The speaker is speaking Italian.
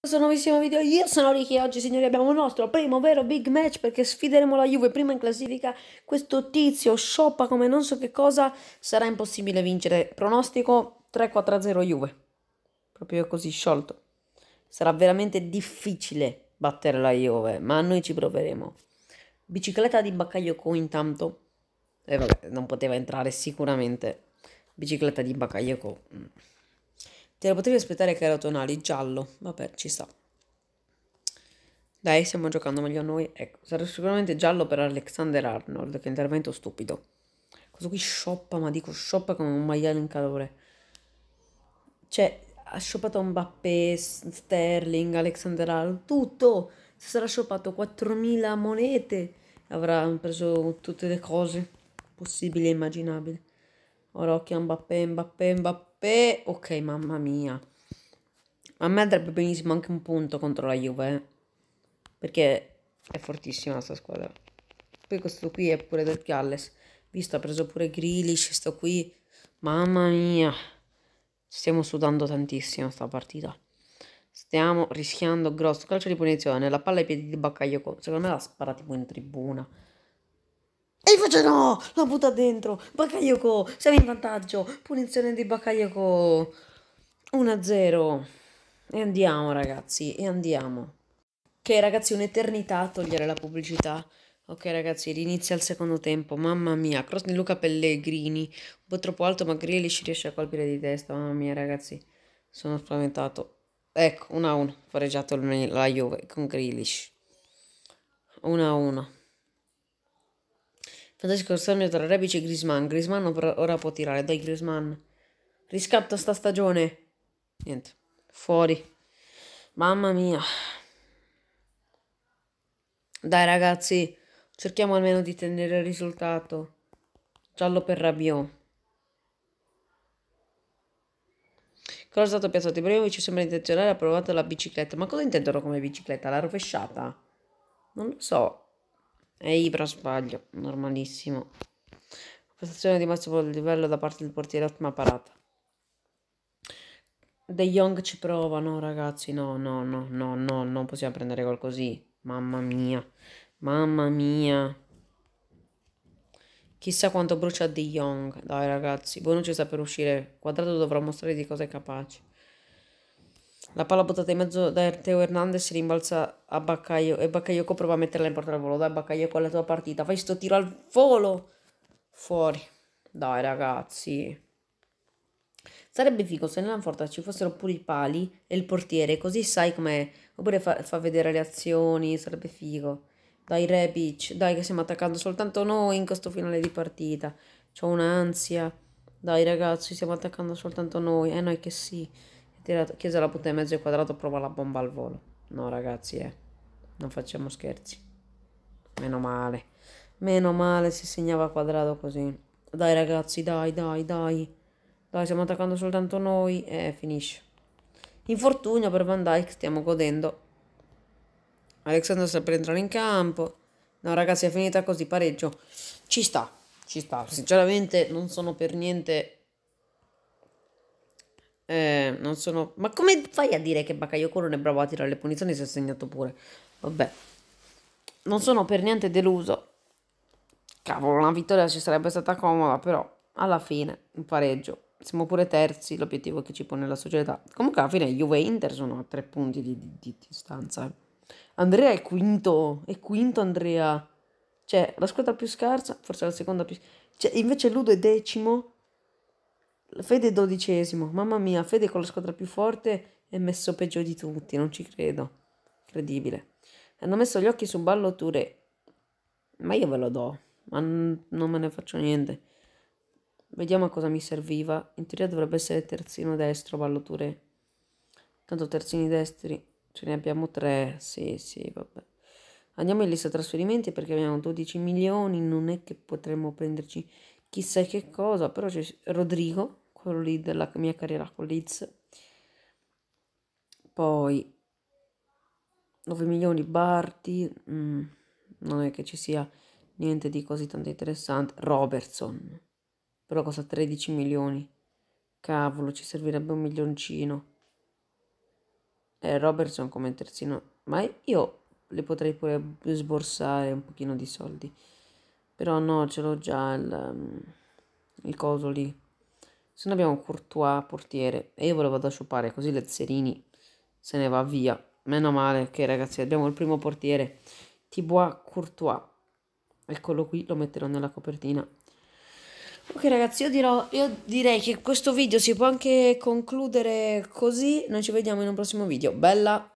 questo nuovissimo video, io sono Ricky e oggi signori abbiamo il nostro primo vero big match perché sfideremo la Juve prima in classifica, questo tizio shoppa come non so che cosa, sarà impossibile vincere, pronostico 3-4-0 Juve, proprio così sciolto, sarà veramente difficile battere la Juve, ma noi ci proveremo. Bicicletta di Bakayoko intanto, e eh vabbè non poteva entrare sicuramente, bicicletta di Bakayoko. Te lo potevi aspettare che era tonali, giallo. Vabbè, ci sta. Dai, stiamo giocando meglio noi. Ecco, sarà sicuramente giallo per Alexander Arnold, che intervento stupido. Questo qui shoppa, ma dico shoppa come un maiale in calore. Cioè, ha shoppato Mbappé, Sterling, Alexander Arnold, tutto. Si sarà shoppato 4.000 monete. Avrà preso tutte le cose possibili e immaginabili. Ora occhio a Mbappé, Mbappé, Mbappé. Ok, mamma mia. A me andrebbe benissimo anche un punto contro la Juve. Eh? Perché è fortissima questa squadra. Poi questo qui è pure del Galles. Visto, ha preso pure Grealish, sto qui. Mamma mia. Stiamo sudando tantissimo sta partita. Stiamo rischiando grosso. Calcio di punizione. La palla ai piedi di Bakayoko. Secondo me la spara tipo in tribuna. E invece no, la butta dentro. Bakayoko, siamo in vantaggio. Punizione di Bakayoko. 1-0. E andiamo ragazzi, e andiamo. Ok ragazzi, un'eternità a togliere la pubblicità. Ok ragazzi, inizia il secondo tempo. Mamma mia, cross di Luca Pellegrini. Un po' troppo alto, ma Grealish riesce a colpire di testa. Mamma mia ragazzi, sono spaventato. Ecco, 1-1. Fareggiato la Juve con Grealish. 1-1. Fantastico scambio tra Rebic e Grisman. Grisman ora può tirare. Dai, Grisman. Riscatta sta stagione. Niente. Fuori. Mamma mia. Dai, ragazzi. Cerchiamo almeno di tenere il risultato. Giallo per Rabiot. Cosa è stato piazzato? Ibrahimovic sembra intenzionale ha provato la bicicletta. Ma cosa intendono come bicicletta? La rovesciata? Non lo so. E Ibra sbaglio, normalissimo. Prestazione di massimo livello da parte del portiere, ottima parata. De Jong ci provano, ragazzi. No, no, no, no, no, non possiamo prendere gol così. Mamma mia, mamma mia. Chissà quanto brucia De Jong. Dai, ragazzi, voi non ci sta per uscire. Quadrato dovrà mostrare di cosa è capace. La palla buttata in mezzo da Teo Hernandez rimbalza a Baccaio e Baccaioco prova a metterla in porta al volo. Dai Baccaioco è la tua partita, fai sto tiro al volo. Fuori. Dai ragazzi. Sarebbe figo se nell'Anforta ci fossero pure i pali e il portiere, così sai com'è. Oppure fa, fa, vedere le azioni, sarebbe figo. Dai Rebic, dai che stiamo attaccando soltanto noi in questo finale di partita. C'ho un'ansia. Dai ragazzi, stiamo attaccando soltanto noi. Eh noi che sì. Tirato, chiesa la butta in mezzo al quadrato, prova la bomba al volo. No, ragazzi, eh. Non facciamo scherzi. Meno male. Meno male si segnava quadrato così. Dai, ragazzi, dai, dai, dai. Dai, stiamo attaccando soltanto noi. E eh, finisce. Infortunio per Van Dyke, stiamo godendo. Alexander sta per entrare in campo. No, ragazzi, è finita così, pareggio. Ci sta, ci sta. Sinceramente non sono per niente eh, non sono... Ma come fai a dire che Bakayoko non è bravo a tirare le punizioni se ha segnato pure? Vabbè. Non sono per niente deluso. Cavolo, una vittoria ci sarebbe stata comoda, però alla fine un pareggio. Siamo pure terzi, l'obiettivo che ci pone la società. Comunque alla fine Juve e Inter sono a tre punti di, di, di distanza. Andrea è quinto, è quinto Andrea. Cioè, la squadra più scarsa, forse la seconda più... Cioè, invece Ludo è decimo Fede dodicesimo. Mamma mia, Fede con la squadra più forte è messo peggio di tutti, non ci credo. Incredibile. Hanno messo gli occhi su Ballo Touré. Ma io ve lo do, ma non me ne faccio niente. Vediamo a cosa mi serviva. In teoria dovrebbe essere terzino destro, Ballo Touré. Tanto terzini destri ce ne abbiamo tre. Sì, sì, vabbè. Andiamo in lista trasferimenti perché abbiamo 12 milioni, non è che potremmo prenderci chissà che cosa, però c'è Rodrigo quello lì della mia carriera con Leeds. Poi 9 milioni Barti, mm, non è che ci sia niente di così tanto interessante. Robertson, però costa 13 milioni. Cavolo, ci servirebbe un milioncino. e Robertson come terzino. Ma io le potrei pure sborsare un pochino di soldi. Però no, ce l'ho già il, um, il coso lì. Se no abbiamo Courtois portiere. E io ve lo vado a sciupare così Lezzerini se ne va via. Meno male che ragazzi abbiamo il primo portiere. Thibaut Courtois. Eccolo qui, lo metterò nella copertina. Ok ragazzi, io, dirò, io direi che questo video si può anche concludere così. Noi ci vediamo in un prossimo video. Bella!